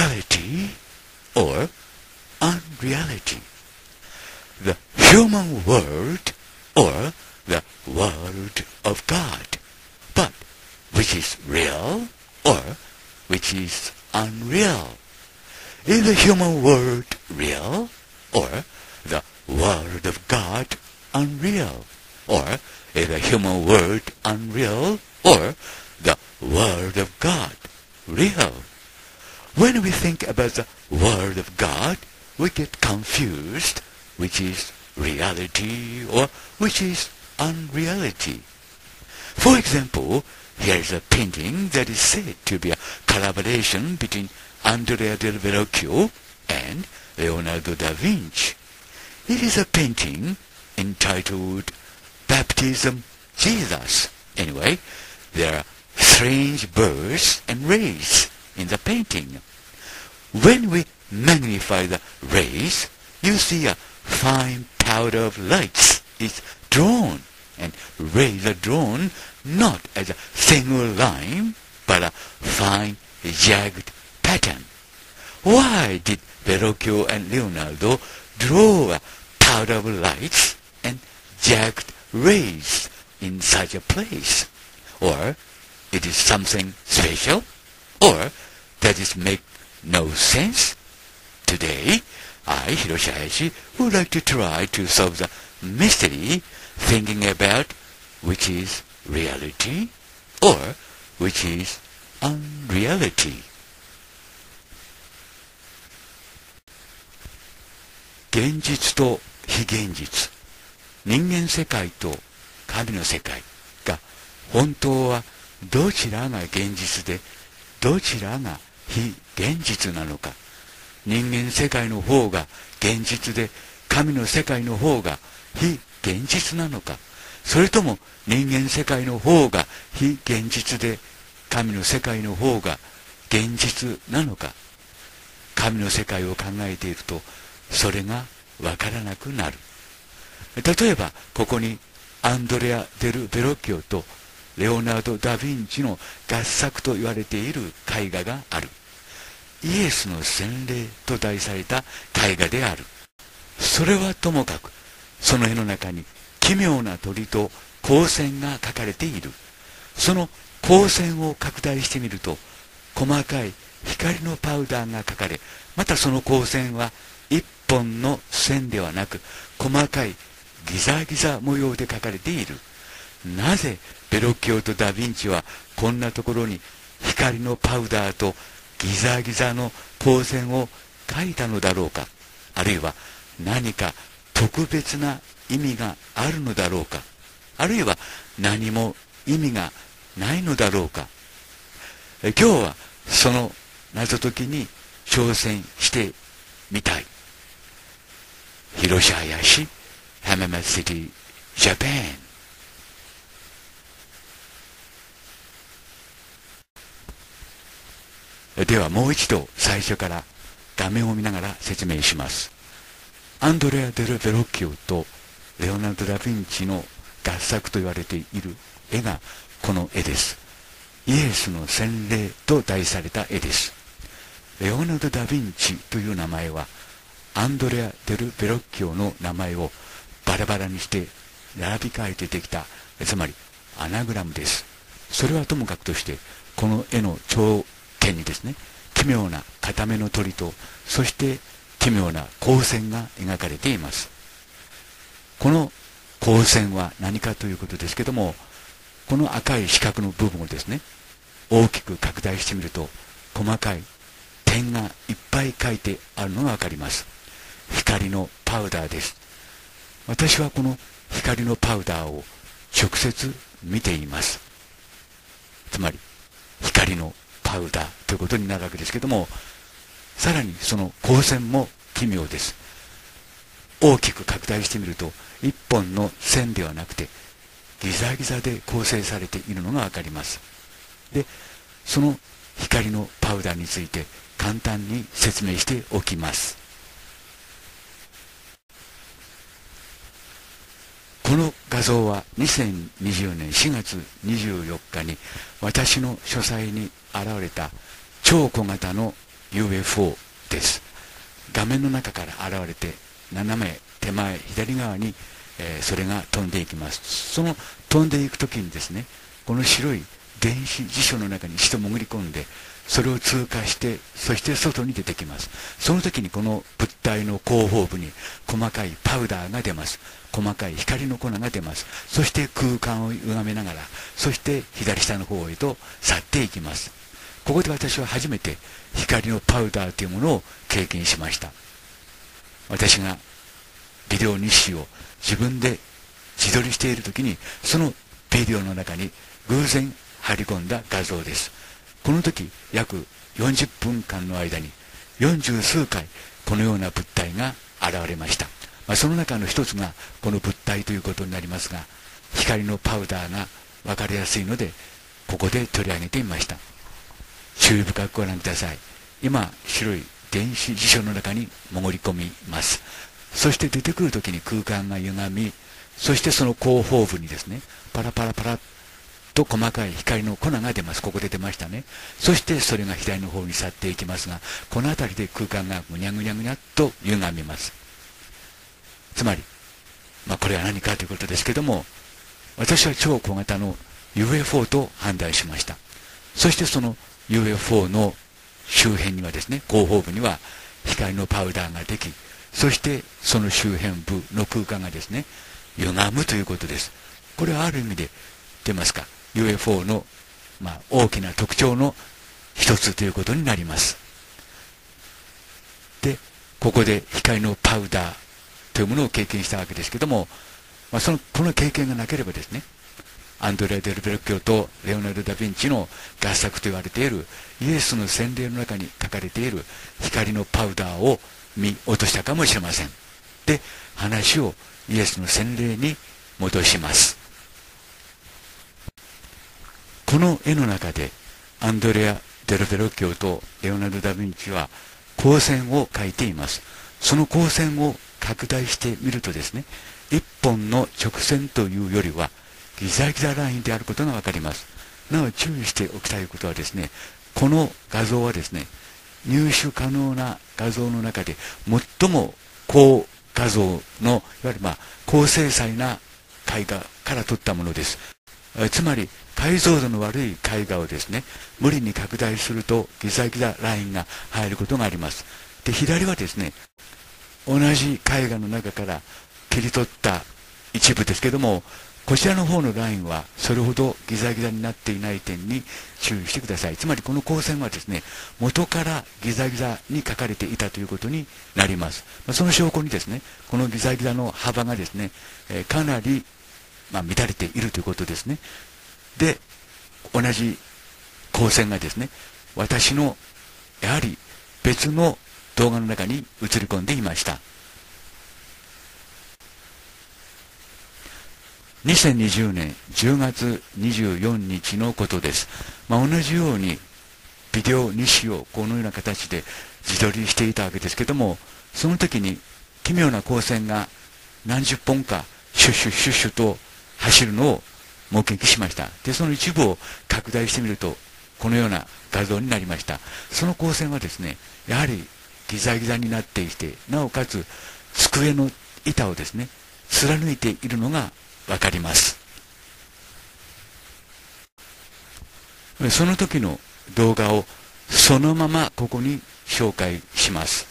reality or unreality. The human world or the world of God. But which is real or which is unreal? Is the human world real or the world of God unreal? Or is the human world unreal or the word of God real? When we think about the word of God, we get confused which is reality or which is unreality. For example, here is a painting that is said to be a collaboration between Andrea del Verrocchio and Leonardo da Vinci. It is a painting entitled Baptism Jesus. Anyway, there are strange birds and rays in the painting. When we magnify the rays, you see a fine powder of lights is drawn, and rays not as a single line, but a fine jagged pattern. Why did Verrocchio and Leonardo draw a of lights and jagged rays in such a place? Or it is something special? Or does it make no sense? Today, I, Hiroshi Hayashi, would like to try to solve the mystery thinking about which is reality or which is unreality? 現実と非現実人間世界と神の世界が本当はどちらが現実でどちらが非現実なのか人間世界の方が現実で神の世界の方が非現実なのかそれとも人間世界の方が非現実で神の世界の方が現実なのか。神の世界を考えているとそれがわからなくなる。例えばここにアンドレア・デル・ベロッキオとレオナルド・ダ・ヴィンチの合作と言われている絵画がある。イエスの洗礼と題された絵画である。それはともかくその絵の中に奇妙な鳥と光線が描かれている。その光線を拡大してみると細かい光のパウダーが描かれまたその光線は一本の線ではなく細かいギザギザ模様で描かれている。なぜベロッキオとダ・ヴィンチはこんなところに光のパウダーとギザギザの光線を描いたのだろうかあるいは何か特別な意味があるのだろうか？あるいは何も意味がないのだろうか？今日はその謎解きに挑戦してみたい。広島やし浜松シティジャパンではもう一度最初から画面を見ながら説明します。アンドレア・デル・ベロッキオとレオナルド・ダ・ヴィンチの合作と言われている絵がこの絵です。イエスの洗礼と題された絵です。レオナルド・ダ・ヴィンチという名前はアンドレア・デル・ベロッキオの名前をバラバラにして並び替えてできたつまりアナグラムです。それはともかくとしてこの絵の頂点にですね奇妙な片目の鳥とそして奇妙な光線が描かれています。この光線は何かということですけどもこの赤い四角の部分をですね大きく拡大してみると細かい点がいっぱい書いてあるのが分かります。光のパウダーです。私はこの光のパウダーを直接見ています。つまり光のパウダーということになるわけですけどもさらにその光線も奇妙です。大きく拡大してみると一本の線ではなくてギザギザで構成されているのが分かります。でその光のパウダーについて簡単に説明しておきます。この画像は2020年4月24日に私の書斎に現れた超小型の UFO です。画面の中から現れて斜め手前左側に、えー、それが飛んでいきます。その飛んでいく時にですねこの白い電子辞書の中に一度潜り込んでそれを通過してそして外に出てきます。その時にこの物体の後方部に細かいパウダーが出ます。細かい光の粉が出ます。そして空間を歪めながらそして左下の方へと去っていきます。ここで私は初めて光のパウダーというものを経験しました。私がビデオ日誌を自分で自撮りしている時にそのビデオの中に偶然張り込んだ画像です。この時約40分間の間に40数回このような物体が現れました、まあ、その中の一つがこの物体ということになりますが光のパウダーが分かりやすいのでここで取り上げてみました。注意深くご覧ください。今白い電子辞書の中に潜り込みます。そして出てくる時に空間が歪みそしてその後方部にですねパラパラパラと細かい光の粉が出ます。ここで出ましたね。そしてそれが左の方に去っていきますがこの辺りで空間がぐにゃぐにゃぐにゃっと歪みます。つまり、まあ、これは何かということですけども私は超小型の UFO と判断しました。そしてその UFO の周辺にはですね後方部には光のパウダーができそしてその周辺部の空間がですね歪むということです。これはある意味で出ますか？UFO の、まあ、大きな特徴の一つということになります。でここで光のパウダーというものを経験したわけですけども、まあ、そのこの経験がなければですねアンドレア・デルベルク教とレオナルド・ダ・ヴィンチの合作と言われているイエスの洗礼の中に書かれている光のパウダーを見落としたかもしれません。で話をイエスの洗礼に戻します。この絵の中でアンドレア・デルベロ教とレオナルド・ダ・ヴィンチは光線を描いています。その光線を拡大してみるとですね一本の直線というよりはギザギザラインであることが分かります。なお注意しておきたいことはですねこの画像はですね入手可能な画像の中で最も高画像のいわゆるまあ高精細な絵画から撮ったものです。つまり解像度の悪い絵画をですね無理に拡大するとギザギザラインが入ることがあります。で左はですね同じ絵画の中から切り取った一部ですけどもこちらの方のラインはそれほどギザギザになっていない点に注意してください。つまりこの光線はですね元からギザギザに書かれていたということになります。まその証拠にですねこのギザギザの幅がですね、えかなり、まあ、乱れているということですね。で同じ光線がですね私のやはり別の動画の中に映り込んでいました。2020年10月24日のことです。まあ、同じようにビデオ日誌をこのような形で自撮りしていたわけですけども、その時に奇妙な光線が何十本かシュッシュッシュッシュと走るのを目撃しました。で、その一部を拡大してみると、このような画像になりました。その光線はですね、やはりギザギザになっていて、なおかつ机の板をですね、貫いているのが分かります。その時の動画をそのままここに紹介します。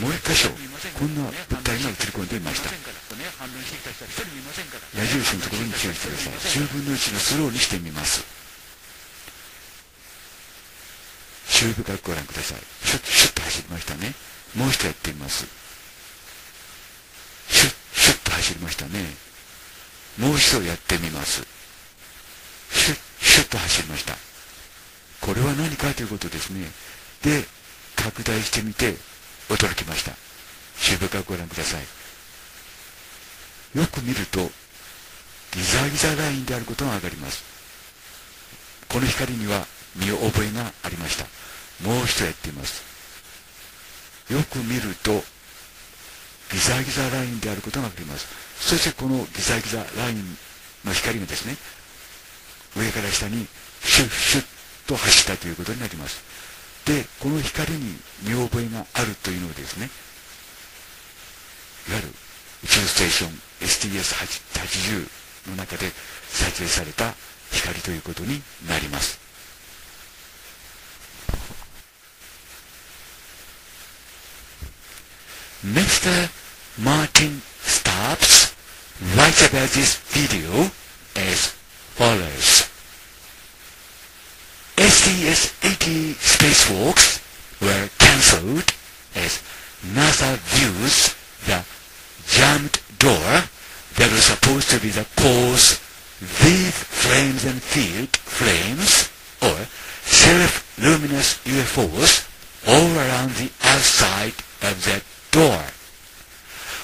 もう一箇所、こんな物体が映り込んでいました。矢印のところに注意してください。10分の1のスローにしてみます。注意深くご覧ください。シュッシュッと走りましたね。もう一度やってみます。シュッシュッと走りましたね。もう一度やってみます。シュッシュッと走りました。これは何かということですね。で拡大してみて驚きました。注意深くご覧ください。よく見るとギザギザラインであることがわかります。この光には見覚えがありました。もう一度やってみます。よく見るとギザギザラインであることがわかります。そしてこのギザギザラインの光がですね上から下にシュッシュッと走ったということになります。でこの光に見覚えがあるというのをですねいわゆる宇宙ステーション STS-80 の中で撮影された光ということになります Mr. Martin Stubbs writes about this video as follows. STS-80 spacewalks were cancelled as NASA views the jammed door that was supposed to be the cause these flames and field flames or self-luminous UFOs all around the outside of that door.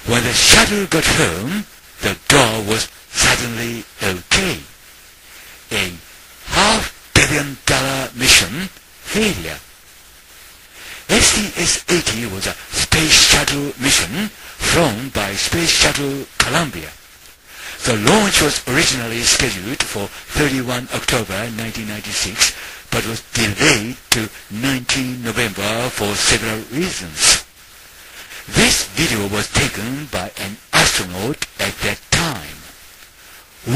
When the shuttle got home, the door was suddenly okay. A half dollar mission failure. STS-80 was a space shuttle mission flown by Space Shuttle Columbia. The launch was originally scheduled for 31 October 1996, but was delayed to 19 November for several reasons. This video was taken by an astronaut at that time.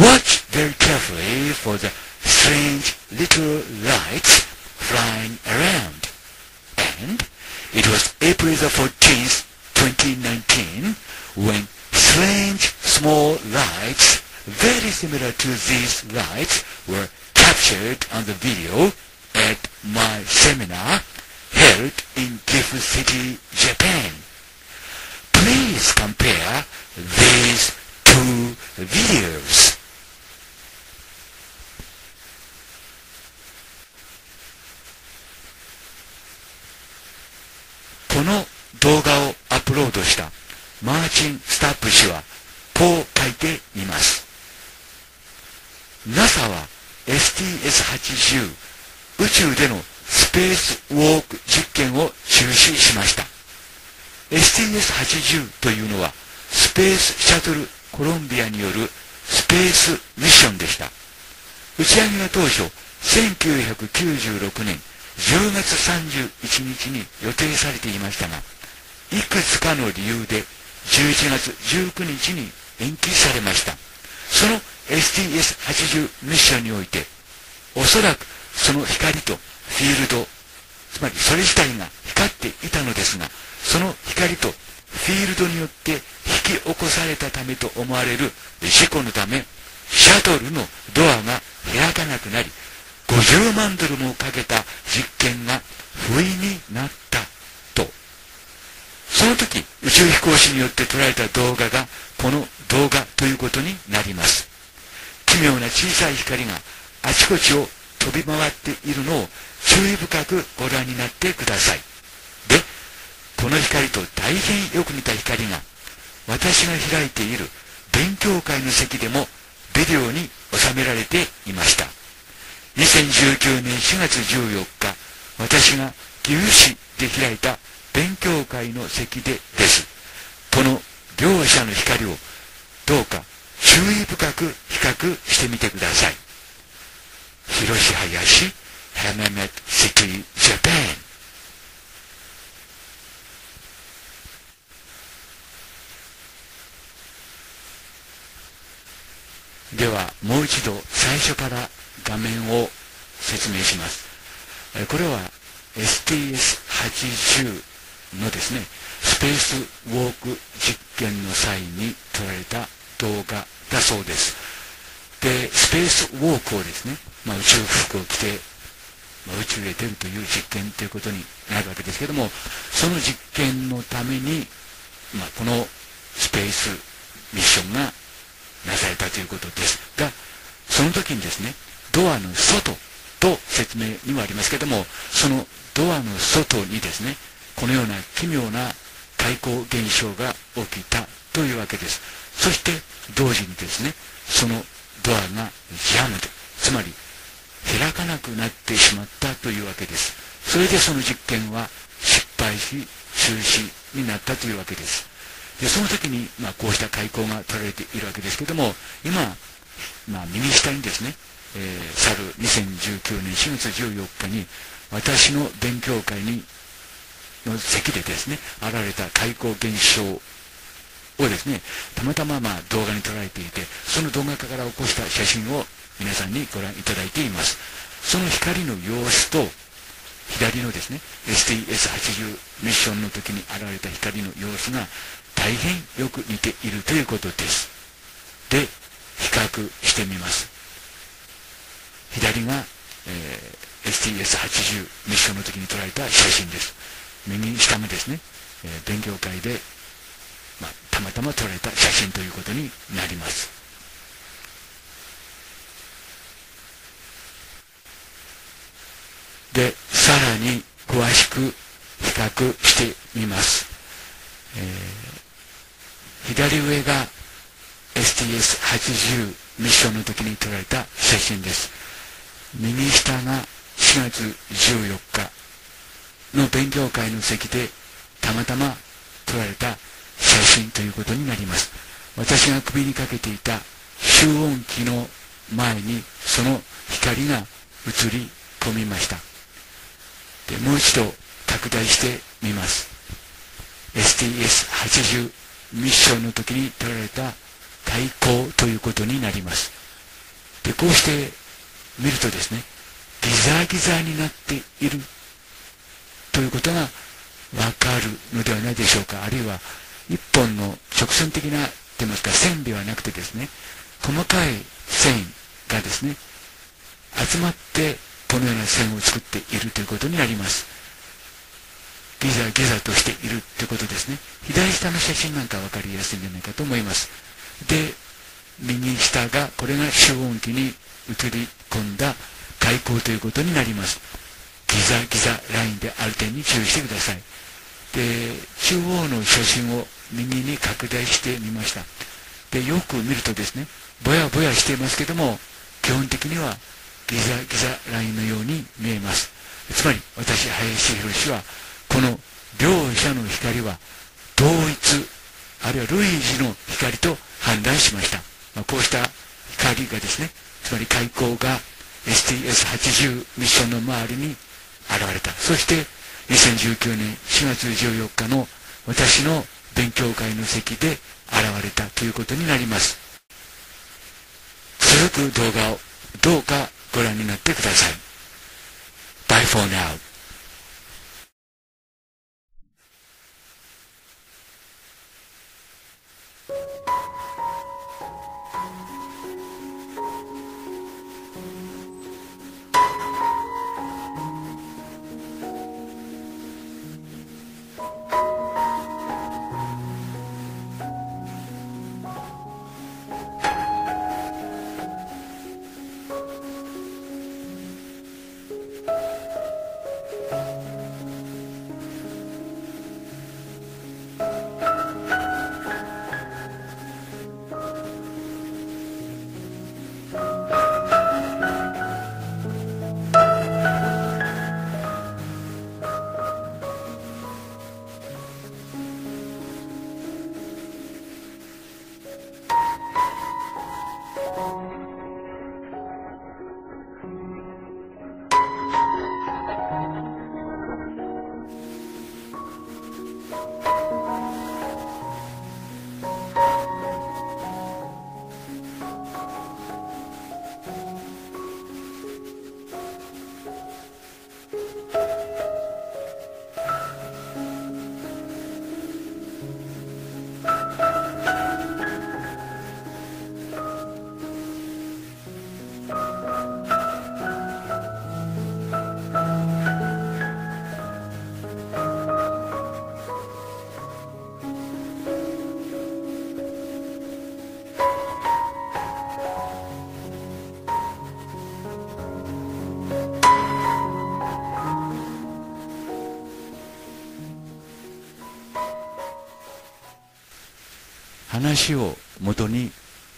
Watch very carefully for the strange little lights flying around. And it was April the 14th, 2019, when strange small lights, very similar to these lights, were captured on the video at my seminar held in Gifu City, Japan. Please compare these two videos. 動画をアップロードしたマーチン・スタップ氏はこう書いています。NASA は STS-80 宇宙でのスペースウォーク実験を中止しました。STS-80 というのはスペースシャトルコロンビアによるスペースミッションでした。打ち上げは当初1996年10月31日に予定されていましたがいくつかの理由で11月19日に延期されました。その STS-80 ミッションにおいておそらくその光とフィールドつまりそれ自体が光っていたのですがその光とフィールドによって引き起こされたためと思われる事故のためシャトルのドアが開かなくなり50万ドルもかけた実験が不意になった。その時宇宙飛行士によって捉えた動画がこの動画ということになります。奇妙な小さい光があちこちを飛び回っているのを注意深くご覧になってください。でこの光と大変よく似た光が私が開いている勉強会の席でもビデオに収められていました。2019年4月14日私が岐阜市で開いた勉強会の席でです。この両者の光をどうか注意深く比較してみてください。広志林ハメメッシティジャパンではもう一度最初から画面を説明します。これは STS-80 のですねスペースウォーク実験の際に撮られた動画だそうです。で、スペースウォークをですね、まあ、宇宙服を着て、まあ、宇宙へ出るという実験ということになるわけですけども、その実験のために、まあ、このスペースミッションがなされたということですが、その時にですね、ドアの外と説明にはありますけども、そのドアの外にですね、このような奇妙な開口現象が起きたというわけです。そして同時にですね、そのドアがジャムで、つまり開かなくなってしまったというわけです。それでその実験は失敗し、中止になったというわけです。で、その時に、まあ、こうした開口が取られているわけですけども、今、まあ、右下にですね、えー、去る2019年4月14日に、私の勉強会に、の席でですね、現れた開口現象をですね、たまたまま動画に捉えていて、その動画から起こした写真を皆さんにご覧いただいています。その光の様子と、左のですね、STS80 ミッションの時に現れた光の様子が大変よく似ているということです。で、比較してみます。左が、えー、STS80 ミッションの時に撮られた写真です。右下がですね、えー、勉強会で、まあ、たまたま撮られた写真ということになります。で、さらに詳しく比較してみます。えー、左上が STS80 ミッションの時に撮られた写真です。右下が4月14日の勉強会の席でたまたま撮られた写真ということになります。私が首にかけていた集音機の前にその光が映り込みました。でもう一度拡大してみます。STS80 ミッションの時に取られた対抗ということになります。で、こうして見るとですね、ギザギザになっているということがわかるのではないでしょうか。あるいは一本の直線的な、と言いますか、線ではなくてですね、細かい線がですね、集まってこのような線を作っているということになります。ギザギザとしているということですね。左下の写真なんか分かりやすいんじゃないかと思います。で、右下が、これが集音機に映り込んだ開口ということになります。ギザギザラインである点に注意してください。で、中央の写真を右に拡大してみました。で、よく見るとですね、ぼやぼやしていますけども、基本的にはギザギザラインのように見えます。つまり、私、林博士は、この両者の光は同一、あるいは類似の光と判断しました。まあ、こうした光がですね、つまり開口が STS80 ミッションの周りに現れた。そして、2019年4月14日の私の勉強会の席で現れたということになります。続く動画をどうかご覧になってください。Bye for now. 話を元に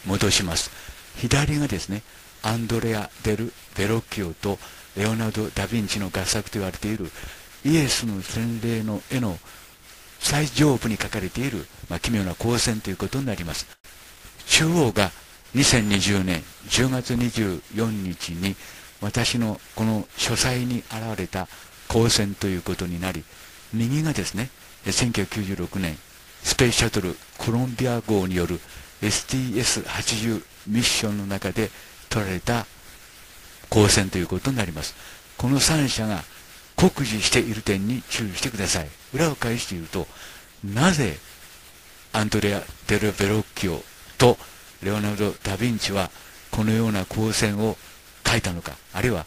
戻します。左がですねアンドレア・デル・ベロッキオとレオナルド・ダ・ヴィンチの合作と言われているイエスの洗礼の絵の最上部に書かれている、まあ、奇妙な光線ということになります。中央が2020年10月24日に私のこの書斎に現れた光線ということになり右がですね1996年スペースシャトルコロンビア号による STS-80 ミッションの中で取られた光線ということになります。この3社が酷似している点に注意してください。裏を返して言うとなぜアントレア・デル・ベロッキオとレオナルド・ダ・ヴィンチはこのような光線を描いたのかあるいは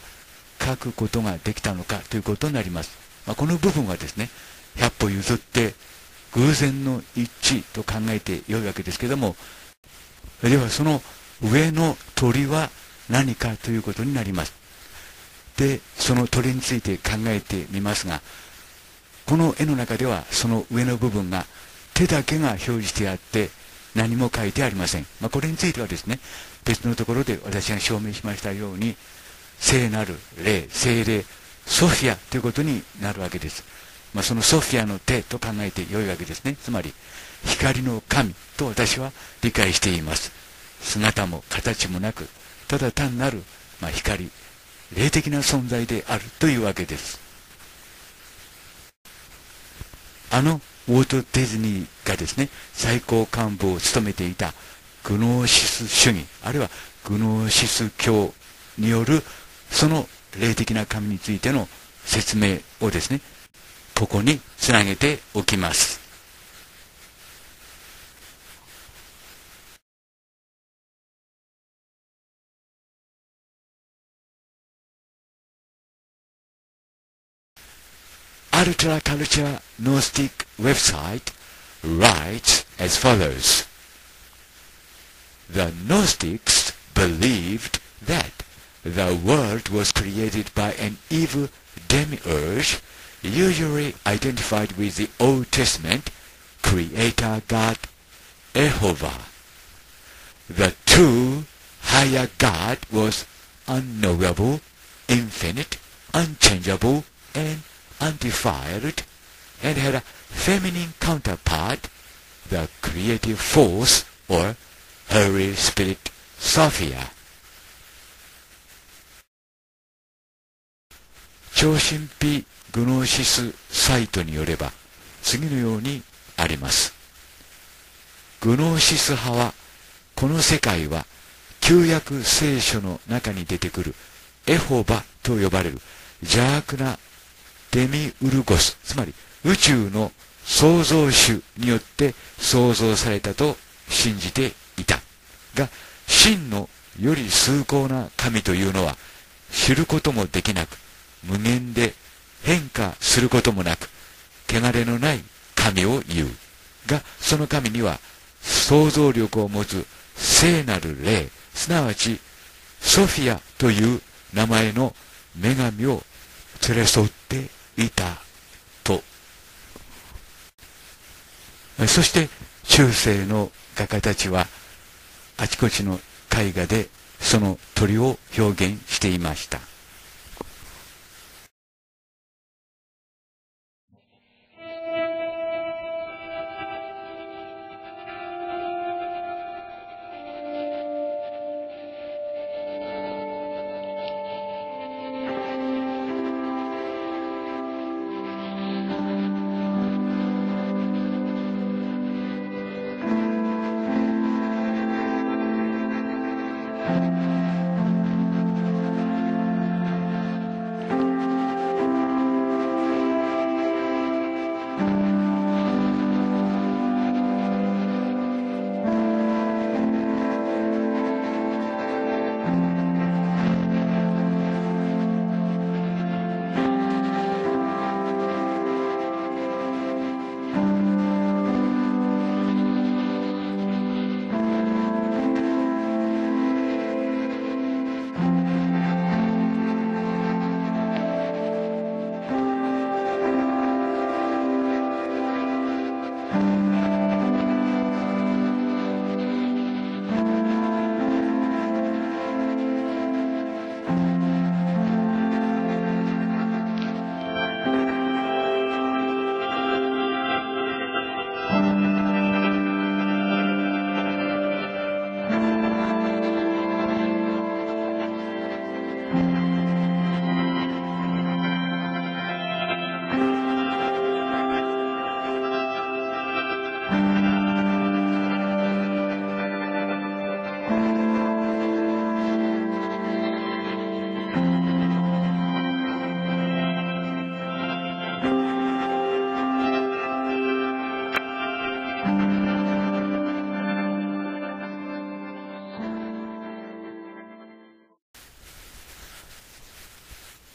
書くことができたのかということになります、まあ、この部分はですね100歩譲って偶然の一致と考えてよいわけですけどもではその上の鳥は何かということになります。でその鳥について考えてみますがこの絵の中ではその上の部分が手だけが表示してあって何も書いてありません、まあ、これについてはですね別のところで私が証明しましたように聖なる霊聖霊ソフィアということになるわけです。まあ、そのソフィアの手と考えてよいわけですね。つまり光の神と私は理解しています。姿も形もなくただ単なる、まあ、光霊的な存在であるというわけです。あのウォート・ディズニーがですね最高幹部を務めていたグノーシス主義あるいはグノーシス教によるその霊的な神についての説明をですねここにつなげておきます。Ultra Culture Gnostic website writes as follows. The Gnostics believed that the world was created by an evil demiurge usually identified with the Old Testament Creator God Jehovah. The true higher God was unknowable, infinite, unchangeable, and undefiled, and had a feminine counterpart, the creative force or Holy Spirit Sophia. Choshin グノーシスサイトによれば次のようにあります。グノーシス派はこの世界は旧約聖書の中に出てくるエホバと呼ばれる邪悪なデミウルゴスつまり宇宙の創造主によって創造されたと信じていた。が真のより崇高な神というのは知ることもできなく無限で変化することもなく汚れのない神を言う。がその神には想像力を持つ聖なる霊。すなわちソフィアという名前の女神を連れ添っていたと。そして中世の画家たちはあちこちの絵画でその鳥を表現していました「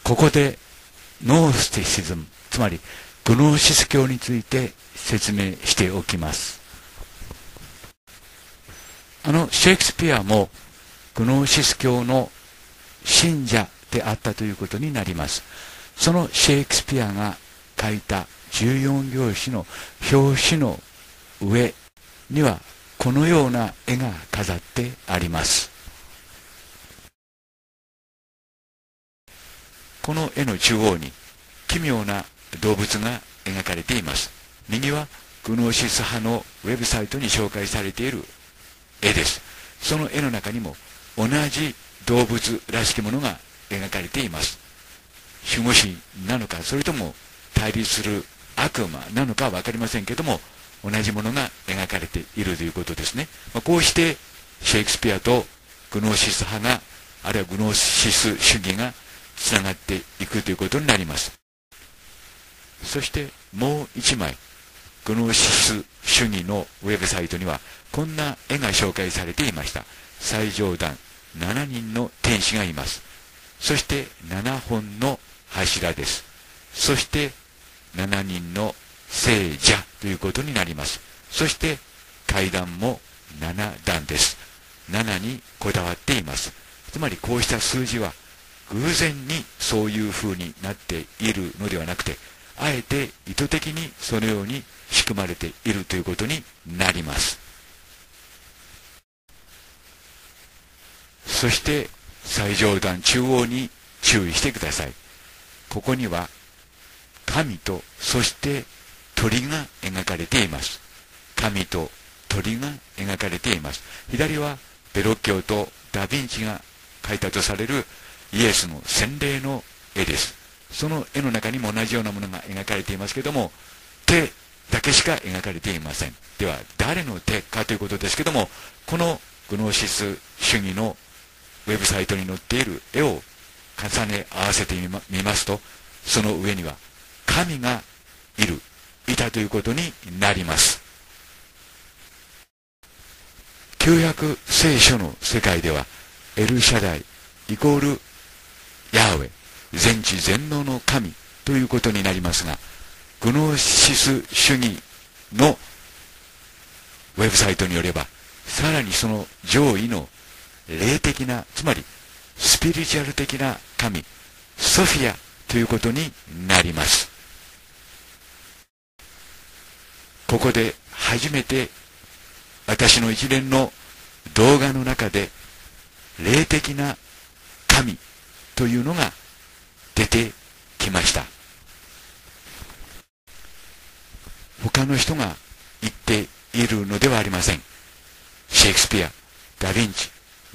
ここでノースティシズムつまりグノーシス教について説明しておきます。あのシェイクスピアもグノーシス教の信者であったということになります。そのシェイクスピアが書いた14行詞の表紙の上にはこのような絵が飾ってあります。この絵の中央に奇妙な動物が描かれています。右はグノーシス派のウェブサイトに紹介されている絵です。その絵の中にも同じ動物らしきものが描かれています。守護神なのかそれとも対立する悪魔なのか分かりませんけども同じものが描かれているということですね、まあ、こうしてシェイクスピアとグノーシス派があるいはグノーシス主義がつながっていくということになります。そしてもう一枚グノーシス主義のウェブサイトにはこんな絵が紹介されていました。最上段7人の天使がいます。そして7本の柱です。そして7人の聖者ということになります。そして階段も7段です。7にこだわっています。つまりこうした数字は偶然にそういう風になっているのではなくてあえて意図的にそのように仕組まれているということになります。そして最上段中央に注意してください。ここには神とそして鳥が描かれています。神と鳥が描かれています。左はベロッキオとダ・ヴィンチが描いたとされるイエスの洗礼の絵です。その絵の中にも同じようなものが描かれていますけども手だけしか描かれていません。では誰の手かということですけどもこのグノーシス主義のウェブサイトに載っている絵を重ね合わせてみますとその上には神がいるいたということになります。旧約聖書の世界ではエルシャダイイコールヤーウェ全知全能の神ということになりますがグノーシス主義のウェブサイトによればさらにその上位の霊的なつまりスピリチュアル的な神ソフィアということになります。ここで初めて私の一連の動画の中で霊的な神というのが出てきました。他の人が言っているのではありません。シェイクスピアダ・ヴィンチ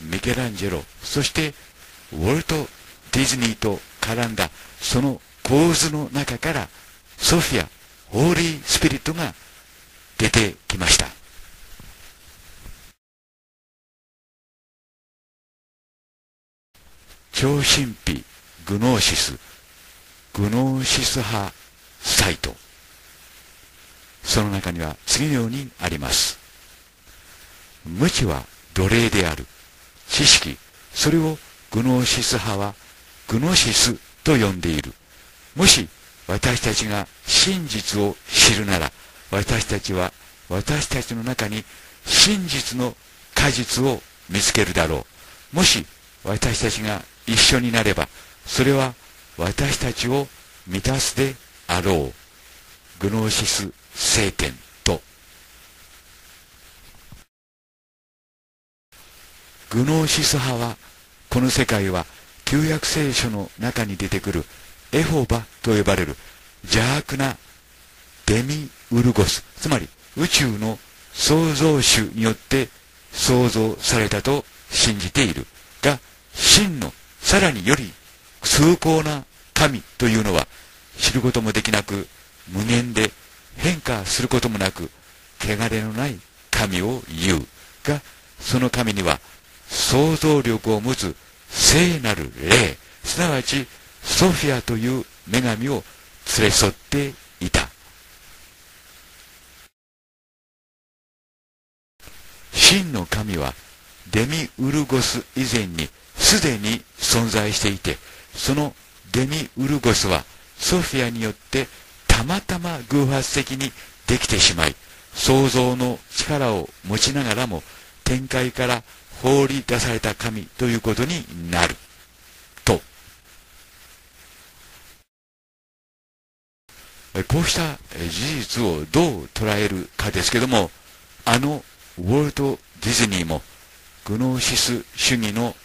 ミケランジェロそしてウォルト・ディズニーと絡んだその構図の中からソフィアホーリー・スピリットが出てきました。超神秘グノーシスグノーシス派サイト。その中には次のようにあります。無知は奴隷である。知識それをグノーシス派はグノシスと呼んでいる。もし私たちが真実を知るなら私たちは私たちの中に真実の果実を見つけるだろう。もし私たちが一緒になればそれは私たちを満たすであろう。グノーシス聖典と。グノーシス派はこの世界は旧約聖書の中に出てくるエホバと呼ばれる邪悪なデミウルゴスつまり宇宙の創造主によって創造されたと信じているが真のさらにより崇高な神というのは知ることもできなく無限で変化することもなく汚れのない神を言うがその神には想像力を持つ聖なる霊すなわちソフィアという女神を連れ添っていた。真の神はデミウルゴス以前にすでに存在していてそのデミウルゴスはソフィアによってたまたま偶発的にできてしまい創造の力を持ちながらも天界から放り出された神ということになる。と。こうした事実をどう捉えるかですけどもあのウォルト・ディズニーもグノーシス主義の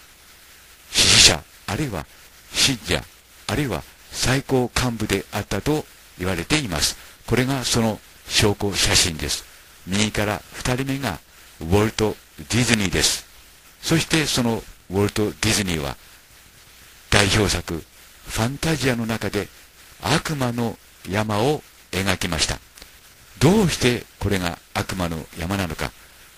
支持者あるいは信者あるいは最高幹部であったと言われています。これがその証拠写真です。右から2人目がウォルト・ディズニーです。そしてそのウォルト・ディズニーは代表作ファンタジアの中で悪魔の山を描きました。どうしてこれが悪魔の山なのか。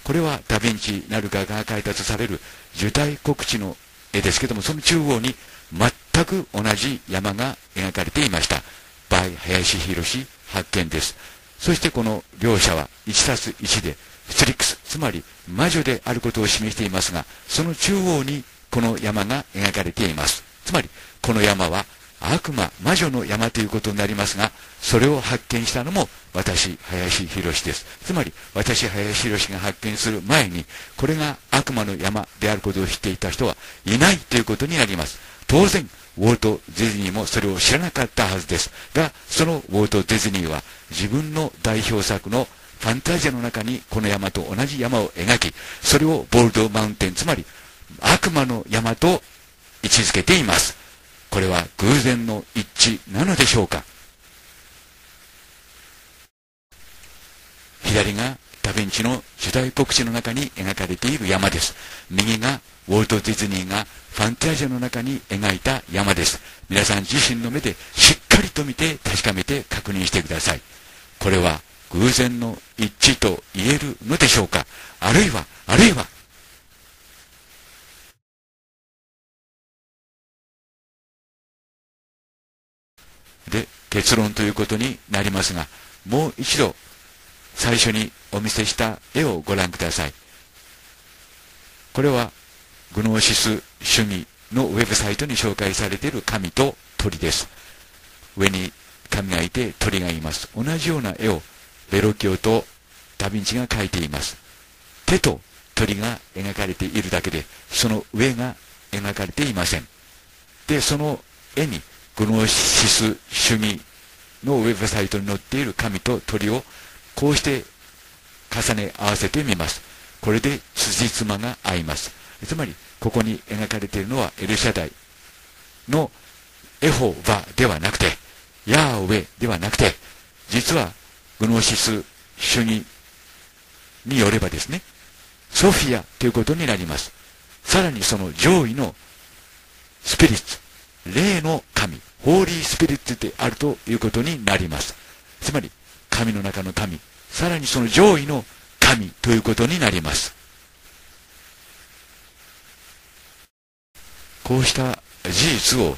これはダヴィンチなる画が描いたとされる受胎告知の絵ですけどもその中央に全く同じ山が描かれていました。バイ林博発見です。そしてこの両者は1たす1でスリックスつまり魔女であることを示していますがその中央にこの山が描かれています。つまりこの山は悪魔魔女の山ということになりますがそれを発見したのも私林博です。つまり私林博が発見する前にこれが悪魔の山であることを知っていた人はいないということになります。当然ウォルト・ディズニーもそれを知らなかったはずです。がそのウォルト・ディズニーは自分の代表作のファンタジアの中にこの山と同じ山を描きそれをボールドマウンテンつまり悪魔の山と位置づけています。これは偶然の一致なのでしょうか？左がダヴィンチの時代告知の中に描かれている山です。右がウォルト・ディズニーがファンタジアの中に描いた山です。皆さん自身の目でしっかりと見て確かめて確認してください。これは偶然の一致と言えるのでしょうか？あるいはあるいはで結論ということになりますがもう一度最初にお見せした絵をご覧ください。これはグノーシス主義のウェブサイトに紹介されている神と鳥です。上に神がいて鳥がいます。同じような絵をベロキオとダヴィンチが描いています。手と鳥が描かれているだけでその上が描かれていません。でその絵にグノーシス主義のウェブサイトに載っている神と鳥をこうして重ね合わせてみます。これで辻褄が合います。つまりここに描かれているのはエルシャダイのエホバではなくてヤーウェではなくて実はグノーシス主義によればですねソフィアということになります。さらにその上位のスピリッツ霊の神。ホーリースピリッツであるということになります。つまり神の中の神さらにその上位の神ということになります。こうした事実を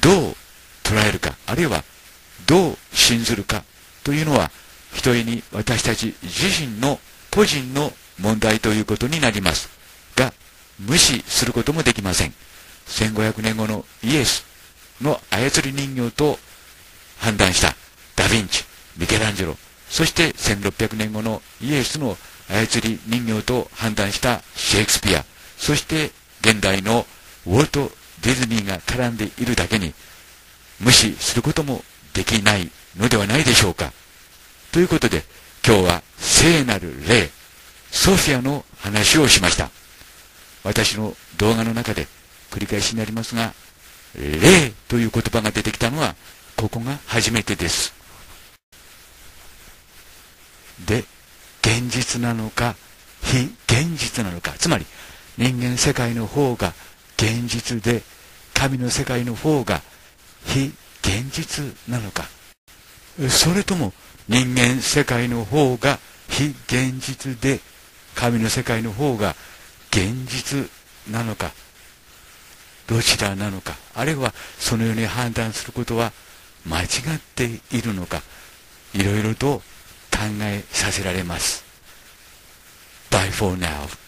どう捉えるかあるいはどう信ずるかというのはひとえに私たち自身の個人の問題ということになりますが無視することもできません。1500年後のイエスの操り人形と判断した。ダ・ヴィンチミケランジェロ。そして1600年後のイエスの操り人形と判断したシェイクスピア。そして現代のウォルト・ディズニーが絡んでいるだけに無視することもできないのではないでしょうか。ということで今日は聖なる霊ソフィアの話をしました。私の動画の中で繰り返しになりますが霊という言葉が出てきたのはここが初めてです。で現実なのか非現実なのか。つまり人間世界の方が現実で神の世界の方が非現実なのか。それとも人間世界の方が非現実で神の世界の方が現実なのか。どちらなのかあるいはそのように判断することは間違っているのかいろいろと考えさせられます。Bye for now.